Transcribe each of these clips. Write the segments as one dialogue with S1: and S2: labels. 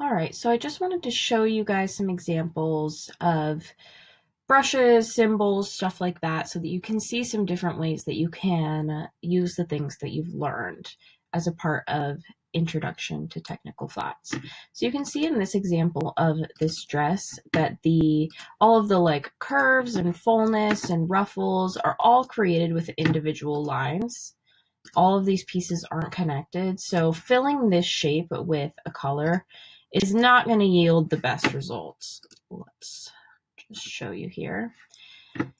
S1: All right, so I just wanted to show you guys some examples of brushes, symbols, stuff like that, so that you can see some different ways that you can use the things that you've learned as a part of introduction to technical flats. So you can see in this example of this dress that the all of the like curves and fullness and ruffles are all created with individual lines. All of these pieces aren't connected, so filling this shape with a color is not going to yield the best results. Let's just show you here.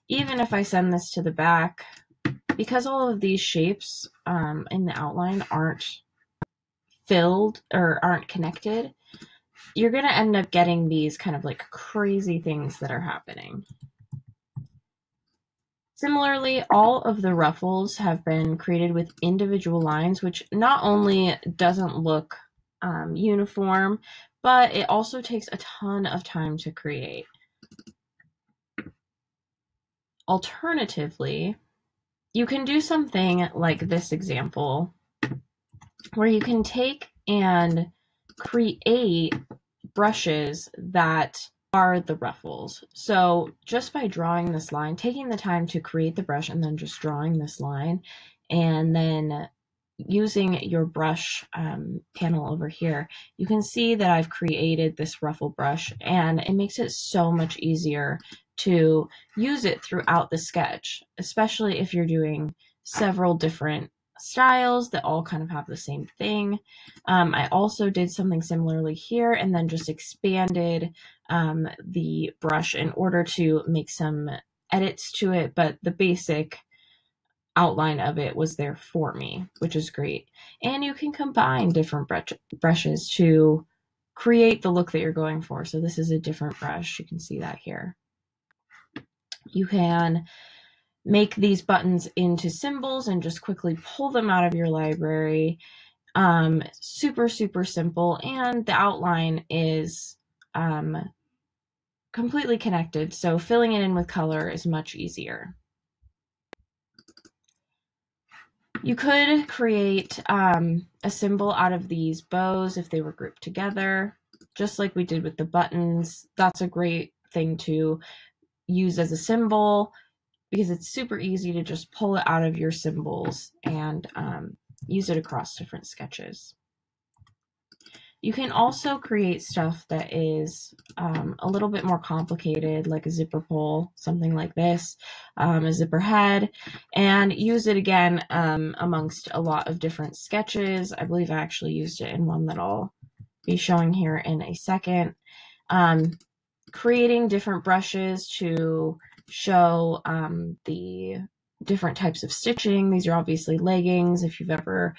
S1: Even if I send this to the back, because all of these shapes um, in the outline aren't filled or aren't connected, you're going to end up getting these kind of like crazy things that are happening. Similarly, all of the ruffles have been created with individual lines, which not only doesn't look um, uniform, but it also takes a ton of time to create. Alternatively, you can do something like this example where you can take and create brushes that are the ruffles. So just by drawing this line, taking the time to create the brush and then just drawing this line and then using your brush um, panel over here, you can see that I've created this ruffle brush and it makes it so much easier to use it throughout the sketch, especially if you're doing several different styles that all kind of have the same thing. Um, I also did something similarly here and then just expanded um, the brush in order to make some edits to it, but the basic outline of it was there for me, which is great. And you can combine different brush brushes to create the look that you're going for. So this is a different brush. You can see that here. You can make these buttons into symbols and just quickly pull them out of your library. Um, super, super simple. And the outline is um, completely connected. So filling it in with color is much easier. You could create um, a symbol out of these bows if they were grouped together, just like we did with the buttons. That's a great thing to use as a symbol because it's super easy to just pull it out of your symbols and um, use it across different sketches. You can also create stuff that is um, a little bit more complicated, like a zipper pull, something like this, um, a zipper head, and use it again um, amongst a lot of different sketches. I believe I actually used it in one that I'll be showing here in a second. Um, creating different brushes to show um, the different types of stitching. These are obviously leggings. If you've ever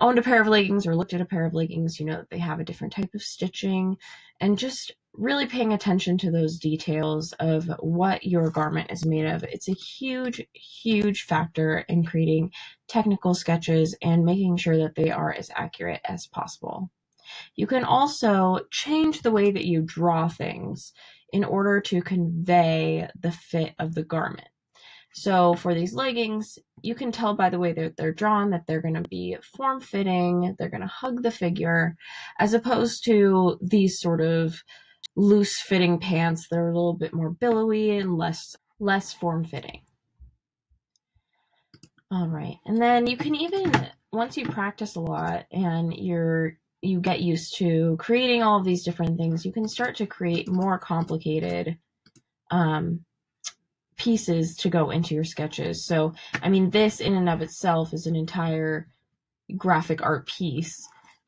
S1: owned a pair of leggings or looked at a pair of leggings, you know that they have a different type of stitching and just really paying attention to those details of what your garment is made of. It's a huge, huge factor in creating technical sketches and making sure that they are as accurate as possible. You can also change the way that you draw things in order to convey the fit of the garment. So for these leggings, you can tell by the way that they're drawn that they're going to be form fitting, they're going to hug the figure, as opposed to these sort of loose fitting pants that are a little bit more billowy and less less form fitting. All right. And then you can even once you practice a lot and you're you get used to creating all of these different things, you can start to create more complicated um, pieces to go into your sketches. So, I mean, this in and of itself is an entire graphic art piece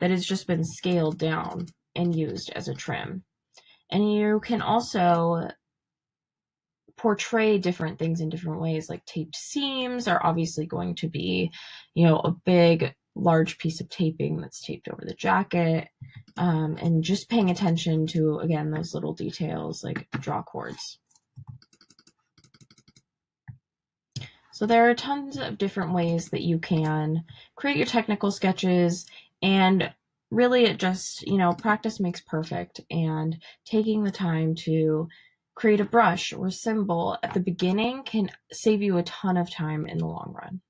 S1: that has just been scaled down and used as a trim. And you can also portray different things in different ways, like taped seams are obviously going to be, you know, a big, large piece of taping that's taped over the jacket. Um, and just paying attention to, again, those little details like draw cords. So there are tons of different ways that you can create your technical sketches and really it just, you know, practice makes perfect and taking the time to create a brush or symbol at the beginning can save you a ton of time in the long run.